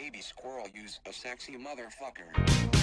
baby squirrel use a sexy motherfucker.